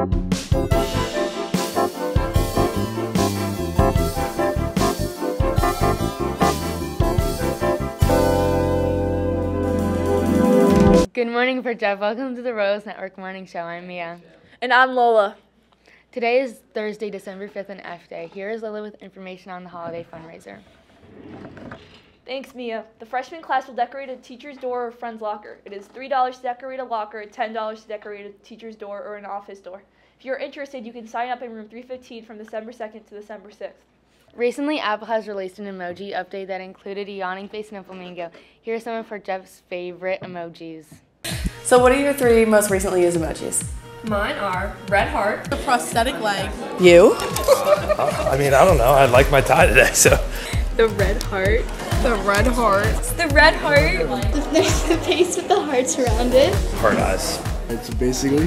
Good morning, Port Jeff. Welcome to the Rose Network Morning Show. I'm Mia. And I'm Lola. Today is Thursday, December 5th, and F Day. Here is Lola with information on the holiday fundraiser. Thanks, Mia. The freshman class will decorate a teacher's door or friend's locker. It is $3 to decorate a locker, $10 to decorate a teacher's door or an office door. If you're interested, you can sign up in room 315 from December 2nd to December 6th. Recently, Apple has released an emoji update that included a yawning face and a flamingo. Here are some of Port Jeff's favorite emojis. So, what are your three most recently used emojis? Mine are red heart, the prosthetic leg. You? Uh, I mean, I don't know. I like my tie today, so. The red heart. The red heart. The red heart. There's the face with the hearts around it. Heart eyes. It's basically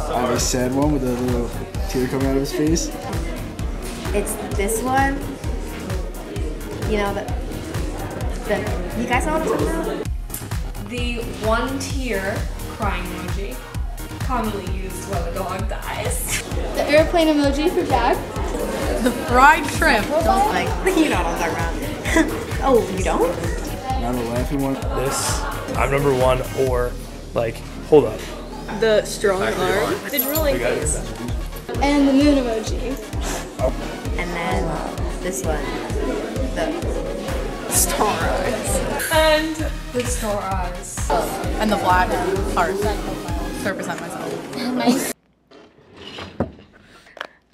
I have a sad one with a little tear coming out of his face. It's this one. You know, the, the you guys know what I'm talking about? The one tear crying emoji, commonly used when a dog dies. The airplane emoji for Jack. The fried shrimp. Don't like, you know what I'm talking about. oh, you don't? Not a laughing one. This, I'm number one, or like, hold up. The strong arm. The drooling face. And the moon emoji. And then this one. The Star eyes. And the star eyes. And the black heart. To represent myself.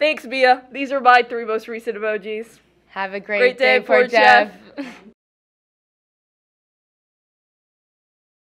Thanks, Mia. These are my three most recent emojis. Have a great, Great day for Port Jeff. Jeff.